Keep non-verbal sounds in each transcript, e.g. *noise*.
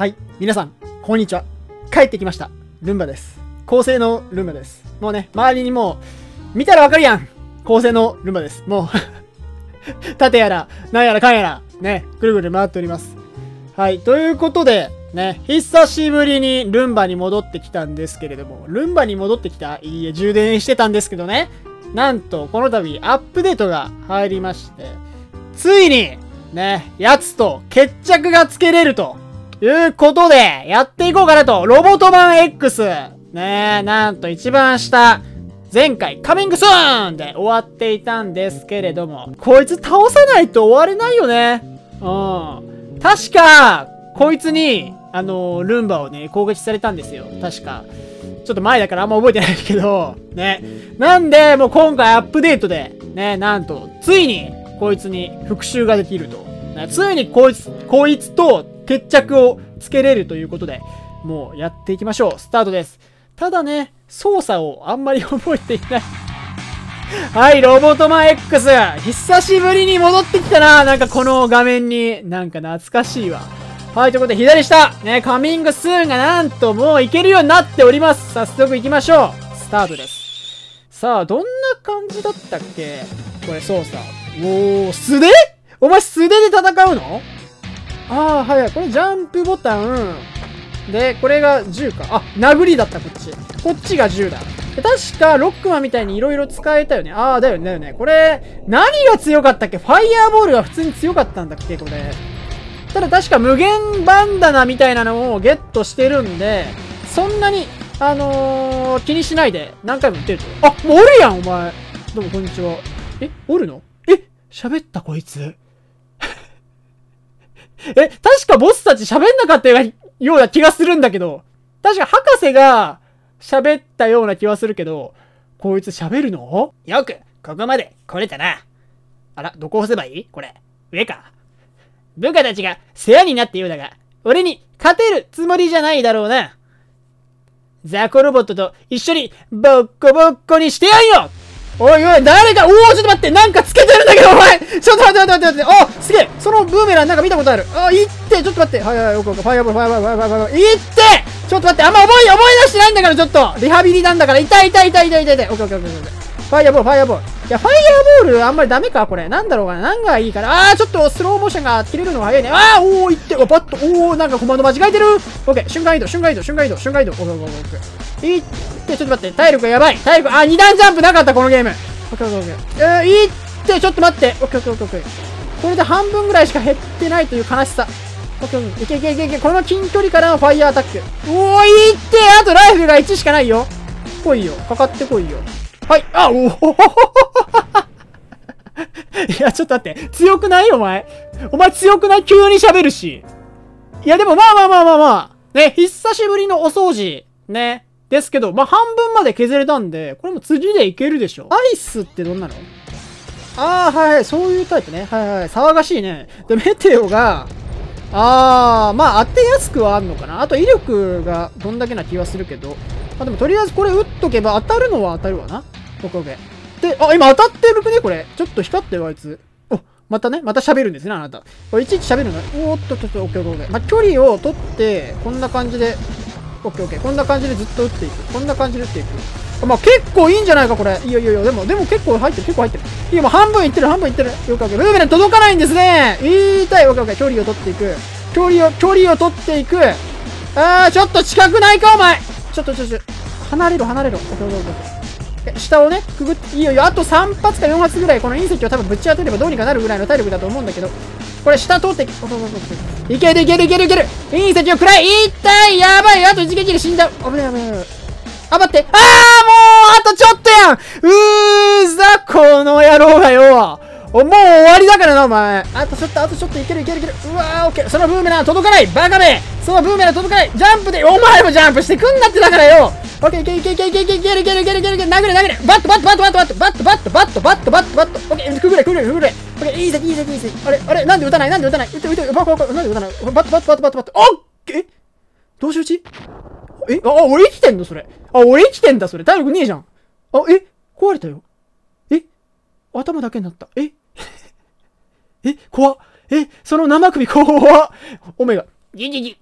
はい、皆さん、こんにちは。帰ってきました。ルンバです。高性能ルンバです。もうね、周りにもう、見たらわかるやん高性能ルンバです。もう、*laughs* 縦やら、なんやらかんやら、ね、ぐるぐる回っております。はい、ということで、ね、久しぶりにルンバに戻ってきたんですけれども、ルンバに戻ってきたいいえ、充電してたんですけどね、なんと、この度、アップデートが入りまして、ついに、ね、やつと決着がつけれるということで、やっていこうかなと、ロボットマン X! ねえなんと一番下、前回、カミングスーンで終わっていたんですけれども、こいつ倒さないと終われないよね。うん。確か、こいつに、あのルンバをね、攻撃されたんですよ。確か。ちょっと前だからあんま覚えてないけど、ね。なんで、もう今回アップデートで、ね、なんと、ついに、こいつに復讐ができると。ついにこいつ、こいつと決着をつけれるということで、もうやっていきましょう。スタートです。ただね、操作をあんまり覚えていない。*laughs* はい、ロボトマ X! 久しぶりに戻ってきたななんかこの画面に。なんか懐かしいわ。はい、ということで左下ね、カミングスーンがなんともういけるようになっております早速行きましょうスタートです。さあ、どんな感じだったっけ？これ操作。おー、素手？お前素手で戦うの？ああ、はい。これジャンプボタン。で、これが銃か。あ、殴りだった、こっち。こっちが銃だ。確か、ロックマンみたいに色々使えたよね。ああ、だよね、だよね。これ、何が強かったっけ？ファイヤーボールが普通に強かったんだっけ？これ。ただ確か無限バンダナみたいなのをゲットしてるんで、そんなに、あのー、気にしないで何回も撃ってると。あ、もうおるやん、お前。どうも、こんにちは。え、おるの？え、喋った、こいつ。え、確かボスたち喋んなかったような気がするんだけど、確か博士が喋ったような気はするけど、こいつ喋るの？よく、ここまで来れたな。あら、どこ押せばいい？これ。上か。部下たちが世話になってようだが、俺に勝てるつもりじゃないだろうな。ザコロボットと一緒にボッコボッコにしてやんよおいおい、誰か、おお、ちょっと待って、なんかつけてるんだけど、お前。ちょっと待って待って待って待って、あ、すげえそのブーメランなんか見たことある？あ、行って、ちょっと待って、はいはい、よくよく、ファイアボール、ファイアボール、ファイアボール、ファイアボール、いって！ちょっと待って、あんま覚え、覚え出してないんだから、ちょっと。リハビリなんだから、痛い痛い痛い痛い痛い痛い、オッケーオッケーオッケーオッケー。ファイアボール、ファイアボール。いや、ファイアボール、あんまりダメか、これ。なんだろうかな。何がいいかな。あー、ちょっとスローモーションが切れるのが早いね。あー、おー、いって、お、パッと、おー、なんかコマンド間違えてる。オッケー、瞬間移動、瞬間移動、瞬間移動、瞬間移動。オッケーオッケーオッケー。いって、ちょっと待って、体力がやばい。体力、あー、二段ジャンプなかった、このゲーム。オッケーオッケーオッケー。えー、いって、ちょっと待って。オッケーオッケーオッケー。これで半分ぐらいしか減ってないという悲しさ。オッケーオッケー。いけいけいけいけ。この近距離からのファイヤーアタック。おー、いってあとライフが1しかないよ。来いよ。かかってこいよ。はい。あ、おほほほ *laughs* いや、ちょっと待って。強くない？お前。お前強くない？急に喋るし。いや、でもまあまあまあまあまあ。ね、久しぶりのお掃除。ね。ですけど、まあ半分まで削れたんで、これも次でいけるでしょ。アイスってどんなの？ああ、はいはい。そういうタイプね。はいはい。騒がしいね。で、メテオが、ああ、まあ当てやすくはあんのかな。あと威力がどんだけな気はするけど。あ、でもとりあえずこれ打っとけば当たるのは当たるわな。オッケーオッケー。で、あ、今当たってるくねこれ。ちょっと光ってよ、あいつ。お、またね、また喋るんですね、あなた。これいちいち喋るのおーっとっとっと、オッケーオッケー。まあ、距離を取って、こんな感じで、オッケーオッケー。こんな感じでずっと打っていく。こんな感じで打っていく。あまあ、結構いいんじゃないか、これ。いいよいいよいいよ。でも、でも結構入ってる、結構入ってる。いや、もう半分いってる、半分いってる。よくオッケー。ブーメラン届かないんですね。言いたい。オッケーオッケー。距離を取っていく。距離を、距離を取っていく。あー、ちょっと近くないか、お前。ちょっと、ちょっと、離れろ、離れろ。オッケーオッケーオッケー。下をね、くぐって、いいよいいよ、あと3発か4発ぐらい、この隕石を多分ぶち当てればどうにかなるぐらいの体力だと思うんだけど、これ下通っていけ、るいけるいけるいける隕石を食らい痛いやばいあと一撃で死んだ危ない危ない危ないあ、待ってあーもうあとちょっとやんうーざこの野郎がよお、もう終わりだからな、お前。あとちょっと、あとちょっといけるいけるいける。うわー、オッケー。そのブーメラン届かないバカめそのブーメラン届かないジャンプで、お前もジャンプしてくんなってだからよオッケー、いけいけいけいけいけいけるいけるいけるいけるいける殴れ殴れバットバットバットバットバットバットバットバットバットバットバットオッケー、くぐれくぐれくぐれオッケー、いいぜいいぜいいぜあれあれなんで撃たないなんで撃たない撃て撃てバカバカなんで撃たないバットバットバットバットバットオッケーどうし打ちえあ、俺生きてんのそれ。あ、俺生きてんだそれ。体力ねえじゃん。あ、え壊れたよ。え頭だけになった。ええ怖っえその生首怖っオメガ。ギギギ。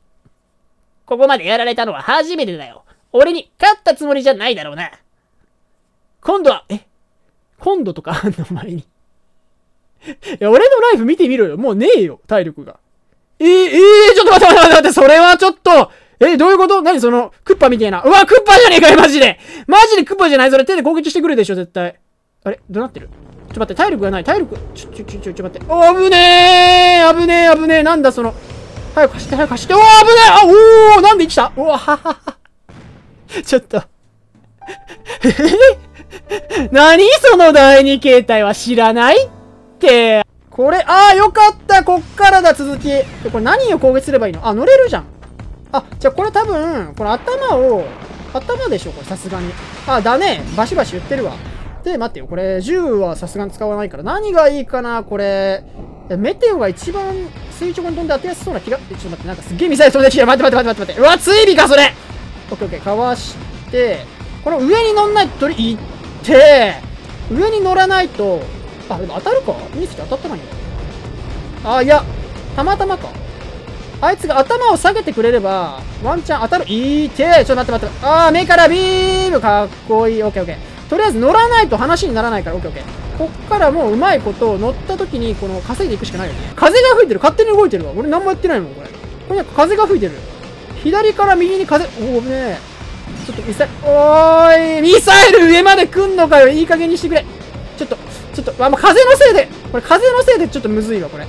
ここまでやられたのは初めてだよ。俺に勝ったつもりじゃないだろうな。今度は、え？今度とか *laughs* あんの前に。いや、俺のライフ見てみろよ。もうねえよ、体力が。えー、えー、ちょっと待って待って待って、それはちょっと、えー、どういうこと？何？その、クッパみたいな。うわ、クッパじゃねえかよ、マジでマジでクッパじゃない？それ手で攻撃してくるでしょ、絶対。あれ？どうなってる？ちょ待って、体力がない、体力、ちょ、ちょ、ちょ、ちょ、ちょ待って。おー、危ねー危ねー危ねーなんだその、早く走って、早く走って、おー、危ねーあ、おー、なんで生きた？うわははは。ちょっとえ、*laughs* 何その第二形態は知らないって。これ、あー、よかったこっからだ、続き。これ何を攻撃すればいいの？あ、乗れるじゃん。あ、じゃあこれ多分、これ頭を、頭でしょこれ、さすがに。あ、だね。バシバシ言ってるわ。て、待ってよ。これ、銃はさすがに使わないから、何がいいかな、これ。メテオが一番垂直に飛んで当てやすそうな気が、ちょっと待って、なんかすげえミサイル飛んできて。待って待って待って待って待って。うわ、追尾か、それオッケーオッケー、かわして、この上に乗んないと、いって、上に乗らないと、あ、でも当たるか？ミスって当たってないよ。あ、いや、たまたまか。あいつが頭を下げてくれれば、ワンチャン当たる。いいてちょっと待って待って。あー、目からビームかっこいい。オッケーオッケー。とりあえず乗らないと話にならないから、オッケーオッケー。こっからもううまいことを乗った時に、この稼いでいくしかないよね。風が吹いてる。勝手に動いてるわ。俺何もやってないもん、これ。これ風が吹いてる。左から右に風、おお、危ねえ。ちょっとミサイル、おーい、ミサイル上まで来んのかよ。いい加減にしてくれ。ちょっと、ちょっと、あ、もう風のせいで、これ風のせいでちょっとむずいわ、これ。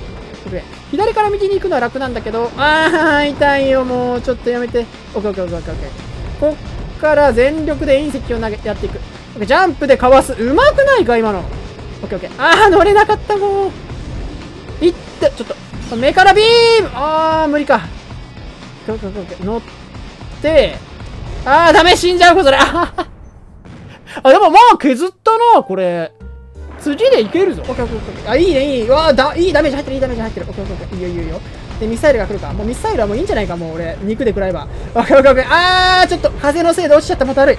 左から右に行くのは楽なんだけど、あー、痛いよ、もう、ちょっとやめて。オッケーオッケーオッケーオッケー。こっから全力で隕石を投げ、やっていく。ジャンプでかわす。うまくないか今の。オッケーオッケー。あー、乗れなかったもう。いって、ちょっと。目からビームあー、無理か。オッケーオッケーオッケー。乗って、あー、ダメ、死んじゃう、これ。あはは。あでもまあ、削ったな、これ。次でいけるぞ。オッケーオッケーオッケー。あ、いいね、いい。わー、だ、いいダメージ入ってる、いいダメージ入ってる。オッケーオッケーオッケー。いいよ、いいよ。で、ミサイルが来るか。もうミサイルはもういいんじゃないか、もう俺。肉で食らえば。オッケーオッケーオッケー。あー、ちょっと、風のせいで落ちちゃった、また悪い。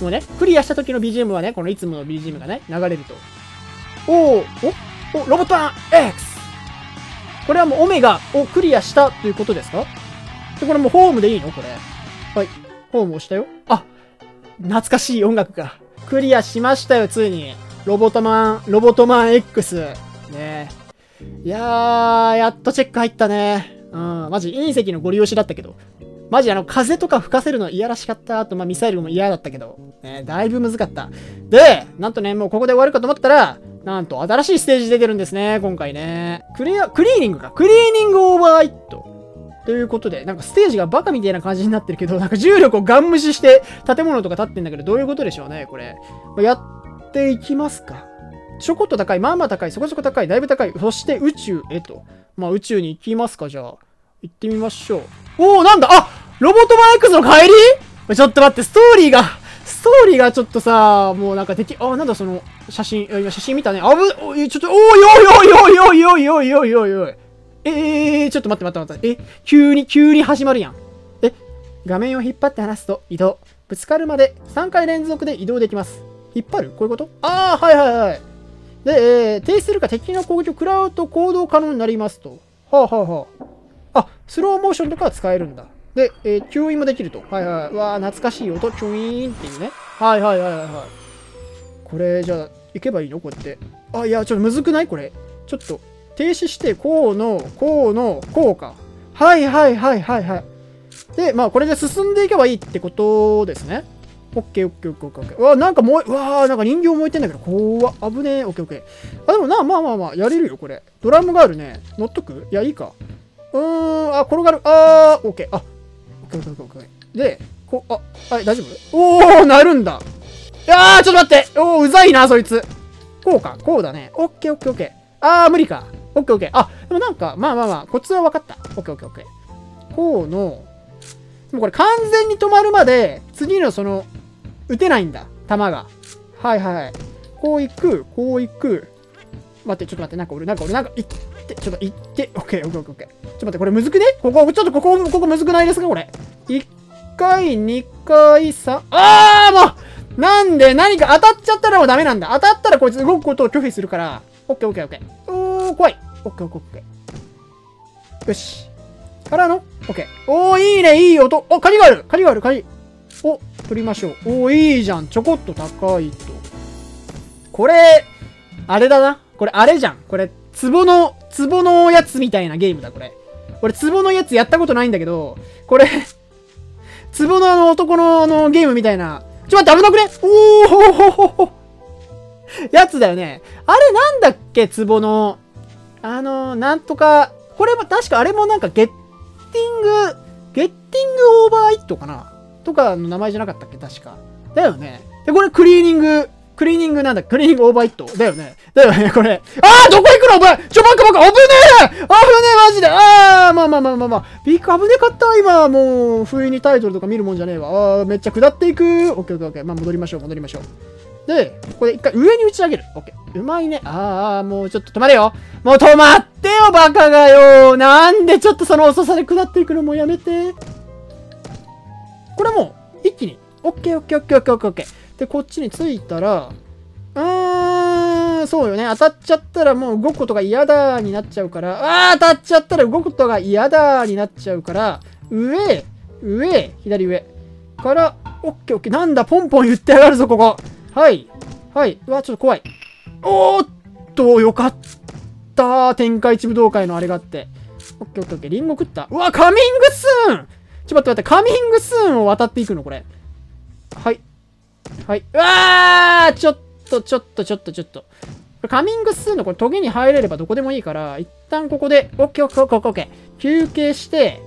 あ、もね、クリアした時の BGM はね、このいつもの BGM がね、流れると。おおおロボットマン X! これはもうオメガをクリアしたということですか？で、これもうホームでいいの？これ。はい。ホーム押したよ。あ懐かしい音楽が。クリアしましたよ、ついに。ロボットマン、ロボットマン X。ねいやー、やっとチェック入ったね。うん、マジ隕石のご利用しだったけど。マジあの、風とか吹かせるの嫌らしかった。あと、まあ、ミサイルも嫌だったけど。ね、だいぶ難かった。で、なんとね、もうここで終わるかと思ったら、なんと新しいステージ出てるんですね、今回ね。クリア、クリーニングか。クリーニングオーバーイット。ということで、なんかステージがバカみたいな感じになってるけど、なんか重力をガン無視して建物とか立ってんだけど、どういうことでしょうね、これ。やっていきますか。ちょこっと高い、まあまあ高い、そこそこ高い、だいぶ高い。そして宇宙へと。まあ宇宙に行きますか、じゃあ。行ってみましょう。おおなんだあロボットマン X の帰り？ちょっと待って、ストーリーが、ストーリーがちょっとさ、もうなんか敵、あ、なんだその、写真、今写真見たね。あぶ、ちょっと、おいおいおいおいおいおいおいおいおいおい。えー、ちょっと待って待って待って。え、急に、急に始まるやん。え、画面を引っ張って離すと移動。ぶつかるまで3回連続で移動できます。引っ張る？こういうこと？ああ、はいはいはい。で、えー、停止するか敵の攻撃を食らうと行動可能になりますと。はあはあはあ。あ、スローモーションとかは使えるんだ。で、えー、吸引もできると。はいはい。わあ、懐かしい音、チュイーンっていうね。はいはいはいはい。これ、じゃあ、行けばいいの？こうやって。あ、いや、ちょっとむずくない？これ。ちょっと、停止して、こうの、こうの、こうか。はいはいはいはいはい。で、まあ、これで進んでいけばいいってことですね。オッケーオッケーオッケーオッケー。うわ、なんか燃え、うわー、なんか人形燃えてんだけど、怖っ、危ねえ、オッケーオッケー。あ、でもな、まあまあまあ、やれるよ、これ。ドラムがあるね。乗っとく？いや、いいか。うーん、あ、転がる。あー、オッケー。あ、で、こ、あ、はい、大丈夫おー、なるんだ。いやー、ちょっと待っておー、うざいな、そいつ。こうか、こうだね。オッケーオッケーオッケー。あー、無理か。オッケーオッケー。あ、でもなんか、まあまあまあ、コツは分かった。オッケーオッケーオッケー。こうの、でもこれ完全に止まるまで、次のその、撃てないんだ。弾が。はいはいはい。こう行く、こう行く。待って、ちょっと待って、なんか俺、なんか俺、なんか、行っ、ちょっと行って、オッケー、オッケー、オッケー。ちょっと待って、これむずくね？ここ、ちょっとここ、ここむずくないですかこれ？1回、2回、3、あーもうなんで、何か当たっちゃったらもうダメなんだ。当たったらこいつ動くことを拒否するから。オッケー、オッケー、オッケー。おー、怖い。オッケー、オッケー、オッケー。よし。からの、オッケー。おー、いいね、いい音。お、鍵がある鍵がある、鍵。お、取りましょう。おー、いいじゃん。ちょこっと高いと。これ、あれだな。これ、あれじゃん。これ、壺の、壺のやつみたいなゲームだ、これ。これ、壺のやつやったことないんだけど、これ *laughs* 壺のあの男のあのゲームみたいな。ちょ、待って、危なくね？おーほほほほやつだよね。あれなんだっけ？壺の、あの、なんとか、これも確かあれもなんかゲッティング、ゲッティングオーバーイットかな？とかの名前じゃなかったっけ？確か。だよね。で、これクリーニング、クリーニングなんだクリーニングオーバーイットだよね。だよね、これ。あーどこ行くのお前ちょ、バカバカ危ねえ危ねえマジであーまあまあまあまあまあ。ビッグ危ねかった今もう、不意にタイトルとか見るもんじゃねえわ。あーめっちゃ下っていくオッケーオッケーオッケー。まあ戻りましょう、戻りましょう。で、これ一回上に打ち上げる。オッケー。うまいね。あー、もうちょっと止まれよ。もう止まってよ、バカがよ。なんでちょっとその遅さで下っていくのもうやめて。これもう、一気に。オッケーオッケーオッケーオッケーオッケー。で、こっちに着いたら、うーん、そうよね。当たっちゃったらもう動くことが嫌だになっちゃうから、あー当たっちゃったら動くことが嫌だになっちゃうから、上、上、左上。から、オッケーオッケー。なんだ、ポンポン言ってやがるぞ、ここ。はい。はい。うわ、ちょっと怖い。おーっと、よかった。天下一武道会のあれがあって。オッケーオッケーオッケー。リンゴ食った。うわ、カミングスーンちょっと待って待って、カミングスーンを渡っていくのこれ。はい。はい。うわーちょっと、ちょっと、ちょっと、ちょっと。これカミングスーのこれトゲに入れればどこでもいいから、一旦ここで、オッケーオッケーオッケーオッケー。休憩して、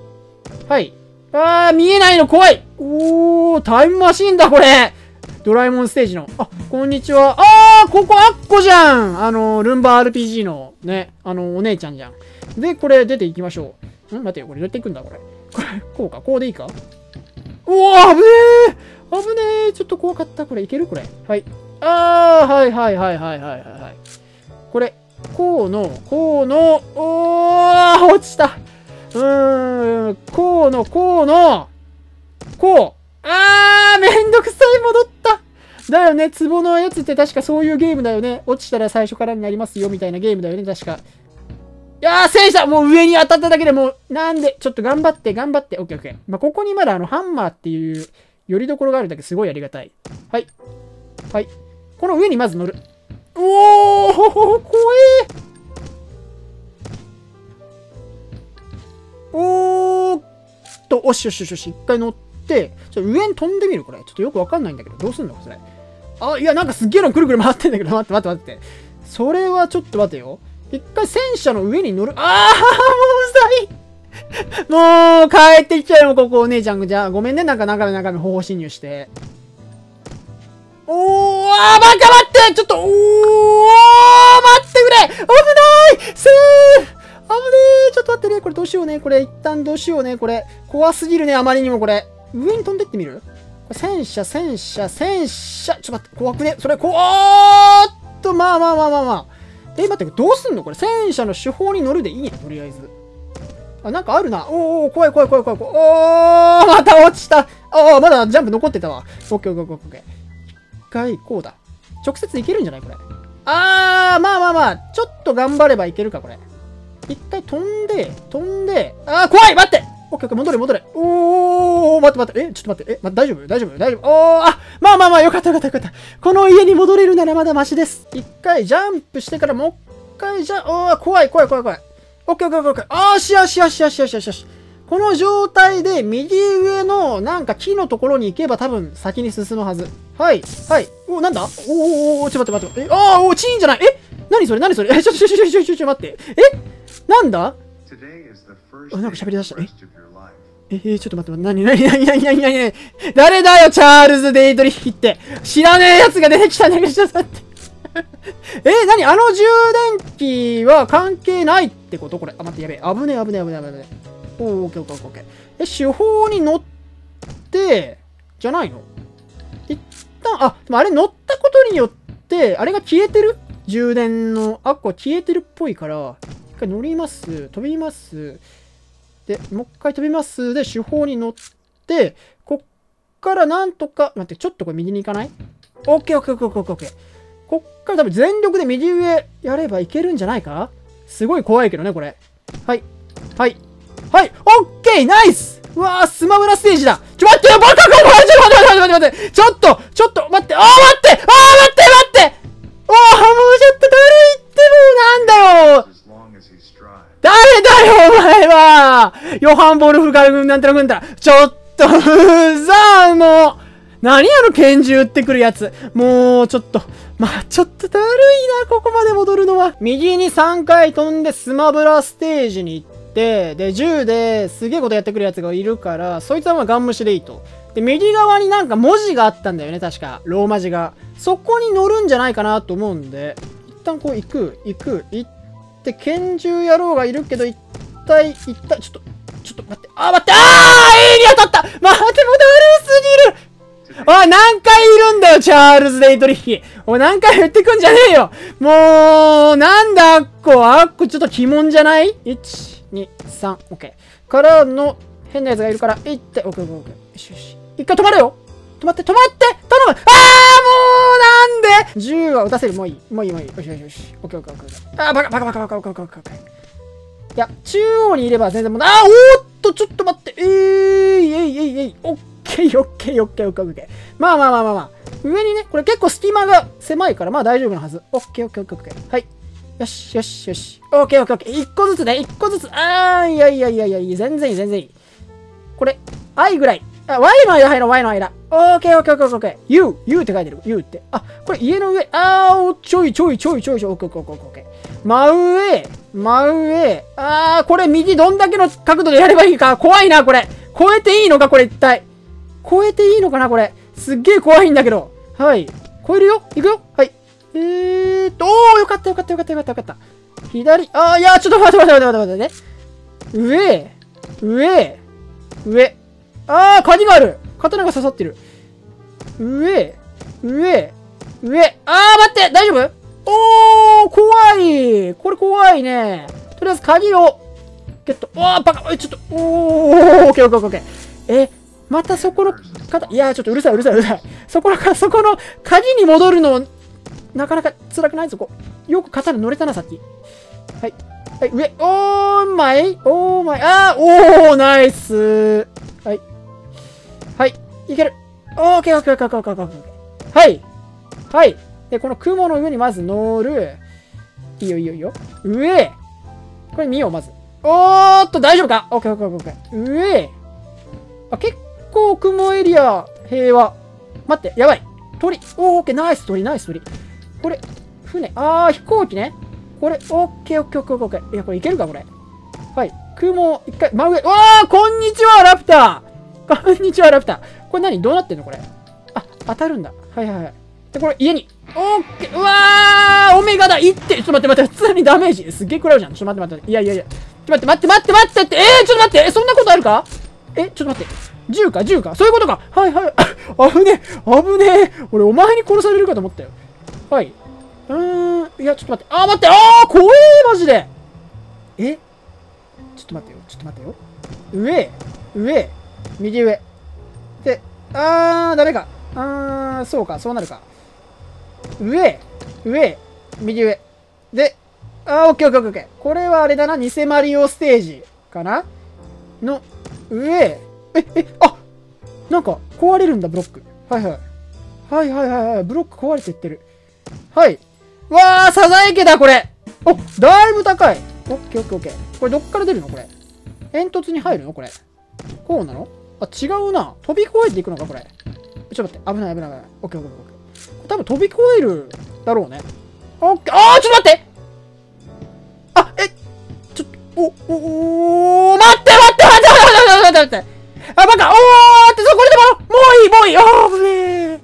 はい。あー、見えないの怖いおー、タイムマシンだ、これドラえもんステージの。あ、こんにちは。あー、ここあっこじゃんあの、ルンバ RPG のね、あの、お姉ちゃんじゃん。で、これ出ていきましょう。ん？待てよ、これどうやっていくんだ、これ。これ、こうか、こうでいいか？おー、危ねえ危ねえちょっと怖かった。これいける？これ。はい。あー、はいはいはいはいはいはい。これ、こうの、こうの、おー、落ちた。うーん、こうの、こうの、こう。あー、めんどくさい、戻った。だよね、壺のやつって確かそういうゲームだよね。落ちたら最初からになりますよ、みたいなゲームだよね、確か。いやー、戦車もう上に当たっただけでもう、なんで、ちょっと頑張って、頑張って、オッケーオッケー。まあ、ここにまだあの、ハンマーっていう、寄り所があるだけすごいありがたい。はい。はい。この上にまず乗る。おー、怖えおーっと、おしよしよしよし、一回乗って、ちょっと上に飛んでみるこれ。ちょっとよくわかんないんだけど、どうすんのそれ。あ、いや、なんかすげえのくるくる回ってんだけど、待って待って待って。それはちょっと待てよ。一回戦車の上に乗る。あー、もううざい *laughs* もう、帰ってきちゃうよ、ここ、お姉ちゃん。じゃあ、ごめんね、なんか中身中身、方法侵入して。おー、あー、バカ待ってちょっと、おー、待ってくれ危ないセー危ねえちょっと待ってね。これどうしようね。これ一旦どうしようね。これ。怖すぎるね。あまりにもこれ。上に飛んでってみる？これ戦車、戦車、戦車。ちょっと待って。怖くね？それ、こーっと、まあまあまあまあまあ。え、待って、どうすんの？これ。戦車の手法に乗るでいいね。とりあえず。あ、なんかあるな。おー、怖い怖い怖い怖い怖い。おー、また落ちた。あー、まだジャンプ残ってたわ。オッケーオッケーオッケーオッケー。一回、こうだ。直接いけるんじゃないこれ。あー、まあまあまあ。ちょっと頑張ればいけるか、これ。一回飛んで、飛んで、あー、怖い待ってオッケーオッケー、戻れ戻れ。おー、待って待って、え、ちょっと待って、え、ま、大丈夫？大丈夫？大丈夫？おー、あ、まあまあまあ、よかったよかったよかった。この家に戻れるならまだマシです。一回ジャンプしてからもう一回じゃ、おー、怖い怖い怖い怖い。オッケーオッケーオッケー。あーしよしよしよしよしよしよし。この状態で右上のなんか木のところに行けば多分先に進むはず。はい。はい。お、なんだ？おおおちょっと待って待って。え、あー、お、チーンじゃない？え？何それ何それ？え、ちょ、ちょ、ちょ、ちょ、ちょ、ちょ、待って。え？なんだ？あ、なんか喋り出した。え？えー、ちょっと待って待って、なになになになになになに誰だよ、チャールズ・デイトリヒって。知らねえ奴が出てきたんだけど、ちょっと待って。*laughs* え、なにあの充電器は関係ないってこと？これ。あ、待って、やべえ。危ねえ、危ねえ、危ねえ、危ねえ。おー、オッケーオッケーオッケー。え、手法に乗って、じゃないの？一旦、あ、でもあれ乗ったことによって、あれが消えてる？充電の、あっこ消えてるっぽいから、一回乗ります。飛びます。で、もう一回飛びます。で、手法に乗って、こっからなんとか、待って、ちょっとこれ右に行かない？オこっから多分全力で右上やればいけるんじゃないか？すごい怖いけどね、これ。はい。はい。はい。オッケー！ナイス！うわー、スマブラステージだ！ちょ、待ってよ！バカかお前ちょ待って待って待って待ってちょっとちょっと待ってあー待ってあー待って待って！おー、もうちょっとだるいってもなんだよ！誰だよ、お前は！ヨハン・ボルフガル軍なんたら軍だ。ちょっと、ふざもう！何あの拳銃撃ってくるやつもう、ちょっと、まあ、ちょっとだるいな、ここまで戻るのは。右に3回飛んでスマブラステージに行って、で、銃ですげえことやってくるやつがいるから、そいつはまあガン無視でいいと。で、右側になんか文字があったんだよね、確か。ローマ字が。そこに乗るんじゃないかなと思うんで、一旦こう行く、行く、行って、拳銃野郎がいるけど、一体、一体、ちょっと、ちょっと待って、あ、待って、あー !A に当たった待って、もうだるすぎるおい、何回いるんだよ、チャールズ・デイトリヒ。おい、何回言ってくんじゃねえよ。もう、なんだ、あっこ。あっこ、ちょっと鬼門じゃない ?1、2、3、OK。からの、変な奴がいるから、行って、OK、OK、OK。よしよし。一回止まれよ。止まって、止まって頼むあーもうなんで !10 は打たせる。もういい。もういい、もういい。よしよしよし。OK、OK、OK。あー、バカ、バカ、バカ、バカ、バカ、バカ、バカ。いや、中央にいれば全然もう、あー、おーっと、ちょっと待って。えーい、えい、えい、えい。OK。ケーオッケーオッケーオッケーオッケー。まあまあまあまあまあ。上にね、これ結構隙間が狭いから、まあ大丈夫なはず。オッケーオッケーオッケーオッケー。はい。よしよしよし。オッケーオッケーオッケー。一個ずつね、一個ずつ。あー、いやいやいやいやいや、全然いい、全然いい。これ、I ぐらい。あ、Y の間入ろう、Y の間。オッケーオッケーオッケーオッケー。U、U って書いてる。U って。あ、これ家の上。あー、ちょいちょいちょいちょいちょい。オッケーオッケーオッケーオッケー。真上、真上。あー、これ右どんだけの角度でやればいいか。怖いな、これ。超えていいのか、これ一体。超えていいのかな、これ。すっげえ怖いんだけど。はい。超えるよいくよはい。えーっと、おー、よかったよかったよかったよかったよかった。左、あー、いやー、ちょっと待って待って待って待って待ってね。上、上、上。あー、鍵がある。刀が刺さってる。上、上、上。あー、待って大丈夫？おー、怖いこれ怖いね。とりあえず鍵を、ゲット。おー、バカ、ちょっと、おー、オッケーオッケーオッケー。え、またそこの方、いや、ちょっとうるさいうるさいうるさい。そこのか、そこの鍵に戻るの、なかなか辛くないぞ、こ。よく刀乗れたな、さっき。はい。はい、上。おーまいおーまい。あー、おー、ナイスはい。はい。いける。オーケーオッケーオッケーオッケーオーケー。はい。はい。で、この雲の上にまず乗る。いいよいいよいいよ。上。これ見よう、まず。おーっと、大丈夫か？オッケーオッケーオーケー。上。あ、結構雲エリア、平和。待って、やばい。鳥。おー、オッケー、ナイス鳥、ナイス鳥。これ、船。あー、飛行機ね。これ、オッケーオッケーオッケーオッケー。いや、これいけるか、これ。はい。雲、一回、真上。わー、こんにちは、ラプターこんにちは、ラプター。これ何？どうなってんのこれ？あ、当たるんだ。はいはいはい。で、これ家に。オッケー。うわーオメガだいってちょっと待って待って。普通にダメージ。すげえ食らうじゃん。ちょっと待って待って。いやいやいや。ちょっと待って待って待って待ってって。えー、ちょっと待って。え、そんなことあるか？え、ちょっと待って。銃か銃かそういうことか。はいはい。あ *laughs* 危ねえ。危ねえ。俺、お前に殺されるかと思ったよ。はい。うーん。いや、ちょっと待って。あー、待って。あー、怖えマジで。え？ちょっと待ってよ。ちょっと待ってよ。上。上。右上。で、あー、ダメか。あー、そうか、そうなるか。上、上、右上。で、あー、オッケーオッケーオッケー。これはあれだな、偽マリオステージかな？の、上。え、え、あなんか、壊れるんだ、ブロック。はいはい。はいはいはいはい、ブロック壊れていってる。はい。わー、サザエ家だ、これお、だいぶ高い。オッケーオッケーオッケー。これどっから出るのこれ。煙突に入るのこれ。こうなの？あ、違うな。飛び越えていくのかこれ。ちょっと待って。危ない危ない危ない。オッケーオッケーオッケー。多分飛び越えるだろうね。オッケー。あー、ちょっと待ってあ、え、ちょっと、お、お、おー、待って待って待って待って待って待って待ってあ、バカおーってそこで止まろうもういいもういいあー、危ね.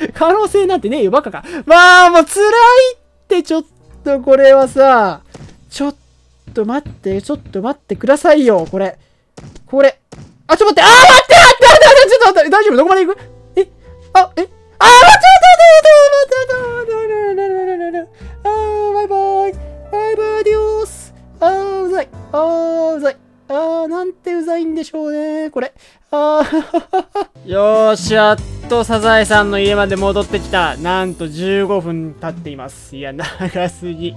え。可能性なんてねえよ、バカか。まあ、もう辛いって、ちょっとこれはさ、ちょっと待って、ちょっと待ってくださいよ、これ。これ。あ、ちょっと待ってあー待って待って待って待ってちょっと待って大丈夫？どこまで行く？え？あ、え？あー待って待って待って待って待って待って待って待って待って待って待ってあーバイバイバイバイディオースあーうざい。あーうざい。あーなんてうざいんでしょうねこれ。あー。*laughs* よーしやっとサザエさんの家まで戻ってきた。なんと15分経っています。いや長すぎ。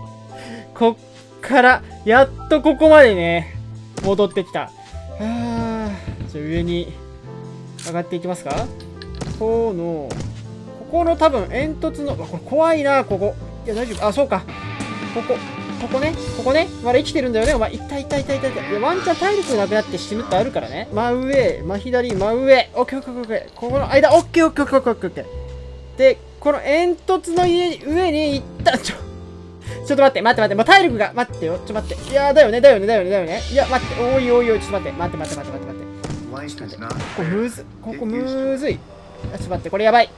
こっからやっとここまでね戻ってきた。あー。じゃあ上に上がっていきますか。このここの多分煙突のこれ怖いなここ。いや大丈夫。あそうか。ここ。ここねここね。まだ生きてるんだよね。お前いったいったいったいったい。ったワンチャン体力なくなって死ぬってあるからね。真上真左真上。オッケーオッケーオッケーここの間オッケーオッケーオッケーオッケーオッケー。でこの煙突の家上に行った。ちょちょっと待って、待って待って、もう体力が、待ってよ、ちょっと待って。いやー、だよね、だよね、だよね、だよね。いや、待って、おいおいおい、ちょっと待って、待って待って待って待って待って。ここ.むず、ここむずい。あちょっと待って、これやばい。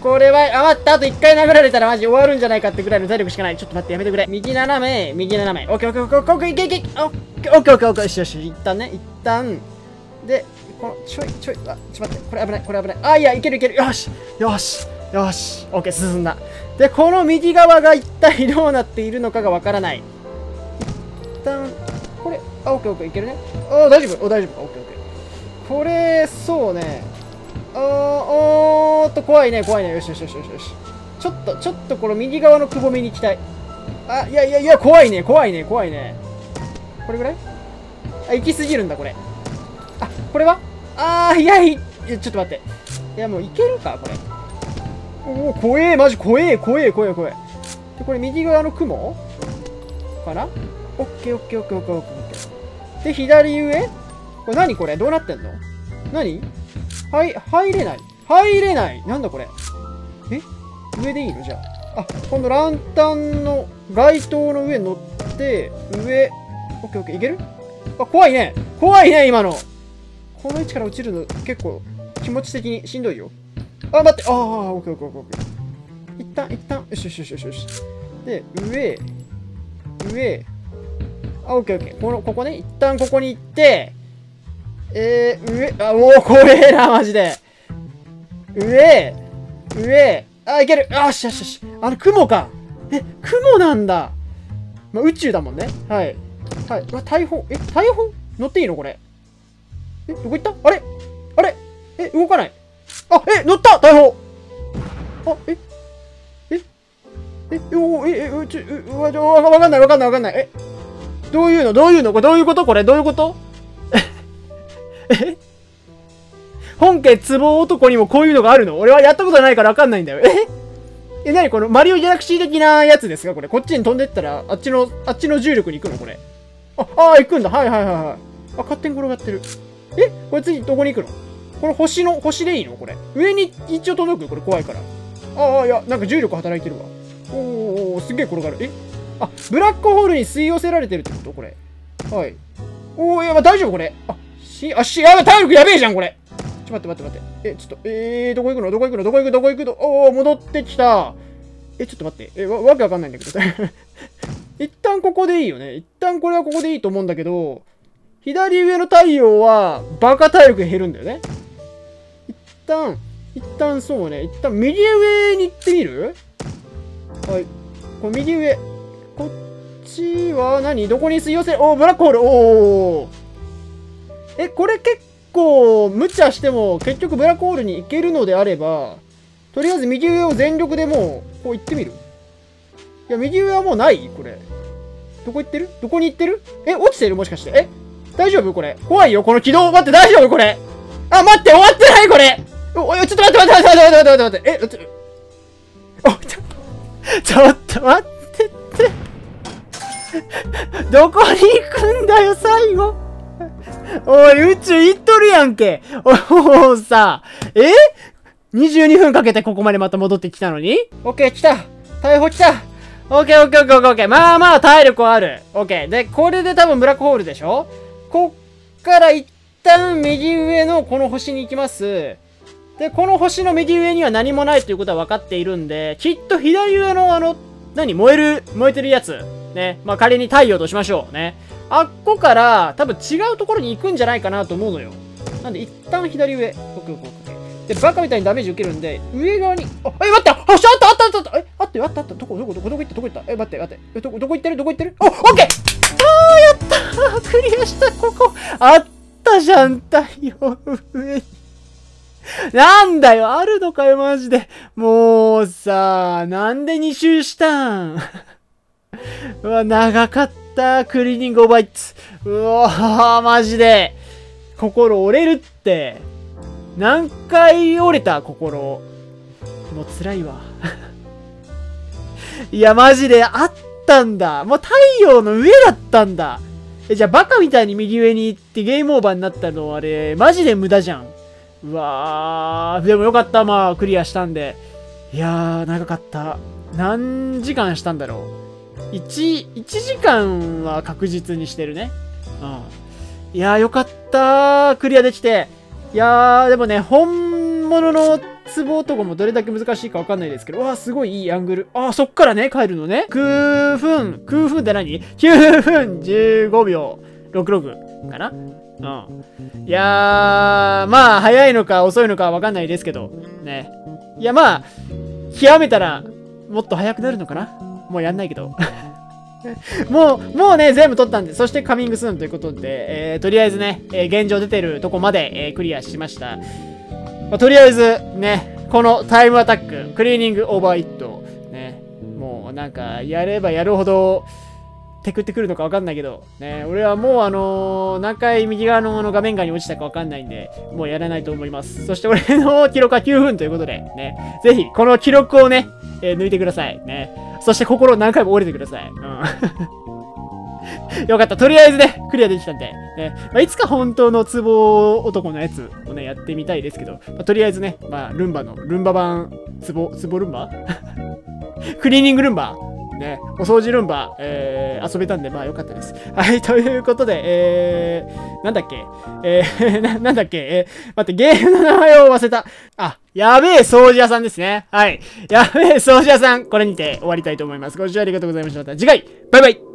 これは、あ、待った、あと一回殴られたらマジ終わるんじゃないかってぐらいの体力しかない。ちょっと待って、やめてくれ。右斜め、右斜め。オッケーオッケーオッケーオッケーオッケー、いけいけいけ。オッケーオッケーオッケーオッケー。よしよし、一旦ね、一旦。で、この、ちょいちょい、あ、ちょっと待って、これ危ない、これ危ない。あ、いや、いけるいける。よし、よし、よし。オッケー、進んだ。で、この右側が一体どうなっているのかがわからない。一旦、これ、あ、オッケーオッケー、いけるね。あ、大丈夫、お大丈夫か、オッケーオッケー。これ、そうね。あー、おーっと、怖いね、怖いね。よしよしよしよしよし。ちょっと、ちょっとこの右側のくぼみに行きたい。あ、いやいやいや、怖いね、怖いね、怖いね。これぐらい？あ、行き過ぎるんだ、これ。あ、これは？あー、いや、いいや、ちょっと待って。いや、もういけるか、これ。おお、怖え、マジ怖え、怖え、怖え、怖え。で、これ右側の雲？かな？オッケーオッケーオッケーオッケーオッケー。で、左上？これ何これ？どうなってんの？何？はい、入れない。入れない。なんだこれ。え？上でいいの？じゃあ。あ、今度ランタンの街灯の上に乗って、上、オッケーオッケー、いける？あ、怖いね。怖いね、今の。この位置から落ちるの結構気持ち的にしんどいよ。あ、待って。ああ、オッケーオッケーオッケー。一旦、一旦、よしよしよしよしよし。で、上、上、あ、オッケーオッケー。この、ここね、一旦ここに行って、えー、上、あ、おお、怖えな、マジで。上、上、あ、いける。よしよしよし。あの、雲か。え、雲なんだ。まあ、宇宙だもんね。はい。はい。うわ、大砲。え、大砲？乗っていいの？これ。え、どこ行った？あれ？あれ？え、動かない。あ、え、乗った大砲あ、え？え？え、おえ、え、うち、う、わ、わわかんないわかんないわかんない。え、どういうの？どういうの？これどういうこと？これどういうこと？え *laughs* 本家壺男にもこういうのがあるの？俺はやったことないからわかんないんだよ。え？え、なにこのマリオギャラクシー的なやつですか？これ。こっちに飛んでったら、あっちの、あっちの重力に行くの？これ。あ、あー行くんだ。はいはいはいはい。あ、勝手に転がってる。え？これ次どこに行くの？この星の、星でいいの？これ。上に一応届く？これ怖いから。ああ、いや、なんか重力働いてるわ。おおおすげえ転がる。え？あ、ブラックホールに吸い寄せられてるってこと？これ。はい。おおいや、まあ、大丈夫これ。あ、し、あ、し、やばい、体力やべえじゃん、これ。ちょ、待って待って待って。え、ちょっと、えー、どこ行くの？どこ行くの？どこ行く？どこ行くの？おー、戻ってきた。え、ちょっと待って。え、わ、わけわかんないんだけど。*laughs* 一旦ここでいいよね。一旦これはここでいいと思うんだけど、左上の太陽は、バカ体力減るんだよね。一旦、一旦そうね。一旦右上に行ってみる？はい。これ右上。こっちは何？どこに吸い寄せ？おー、ブラックホールおー。え、これ結構、無茶しても、結局ブラックホールに行けるのであれば、とりあえず右上を全力でもう、こう行ってみる？いや、右上はもうない？これ。どこ行ってる？どこに行ってる？え、落ちてる？もしかして。え大丈夫？これ。怖いよ、この軌道。待って、大丈夫？これ。あ、待って、終わってない？これお、おい、ちょっと待って、待って、待って、待って、待って、待って、え、待って。お、ちょ、*laughs* ちょっと待ってって。*laughs* どこに行くんだよ、最後。おい、宇宙行っとるやんけ。おおさ、え ?22 分かけてここまでまた戻ってきたのに？オッケー、来た。逮捕来た。オッケー、オッケー、オッケー、オッケー。まあまあ、体力はある。オッケー。で、これで多分ブラックホールでしょ？こっから一旦右上のこの星に行きます。で、この星の右上には何もないということは分かっているんで、きっと左上のあの、何？燃える、燃えてるやつ。ね。まあ仮に太陽としましょう。ね。あっこから多分違うところに行くんじゃないかなと思うのよ。なんで一旦左上。オッケーオッケーオッケーで、バカみたいにダメージ受けるんで、上側に、あ、え、待ってあ、あったあったあったあったえ、あったあったあったどこどこどこどこ行ったどこ行った？え、待って待って。え、どこどこ行ってる？どこ行ってる？お、オッケーあーやったークリアしたここあったじゃん太陽上。なんだよあるのかよマジで。もうさ、なんで2周したん？うわ、長かった。クリーニングオーバイッツ。うわー、マジで。心折れるって。何回折れた心。もう辛いわ。*laughs* いや、マジであったんだ。もう太陽の上だったんだ。え、じゃあバカみたいに右上に行ってゲームオーバーになったのあれ、マジで無駄じゃん。うわー、でもよかった。まあ、クリアしたんで。いやー、長かった。何時間したんだろう。1、1時間は確実にしてるね。うん。いやー、よかったクリアできて。いやー、でもね、本物の壺男もどれだけ難しいかわかんないですけど、わー、すごいいいアングル。あー、そっからね、帰るのね。9分、9分って何 ?9 分15秒66かな？うん。いやー、まあ、早いのか遅いのかわかんないですけど、ね。いや、まあ、極めたら、もっと早くなるのかな？もうやんないけど。*laughs* もう、もうね、全部取ったんで、そしてカミングスーンということで、えー、とりあえずね、えー現状出てるとこまで、えークリアしました。まあ、とりあえず、ね、このタイムアタック、クリーニングオーバーイット、ね、もうなんか、やればやるほど、テクってくるのかわかんないけど、ね、俺はもうあのー何回右側のの画面外に落ちたかわかんないんで、もうやらないと思います。そして俺の記録は9分ということで、ね、ぜひ、この記録をね、えー抜いてください。ね。そして心何回も折れてください。うん。*laughs* よかった。とりあえずね、クリアできたんで、ね。まあ、いつか本当の壺男のやつをね、やってみたいですけど、まあ、とりあえずね、まあ、ルンバの、ルンバ版、壺、壺ルンバ？*laughs* クリーニングルンバ？ね、お掃除ルンバ、えー、遊べたんで、まあよかったです。はい、*laughs* ということで、えー、なんだっけ？えー、*laughs* な、なんだっけ？えー、待って、ゲームの名前を忘れた。あ、やべえ掃除屋さんですね。はい。やべえ掃除屋さん、これにて終わりたいと思います。ご視聴ありがとうございました。また次回、バイバイ